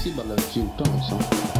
Si balla il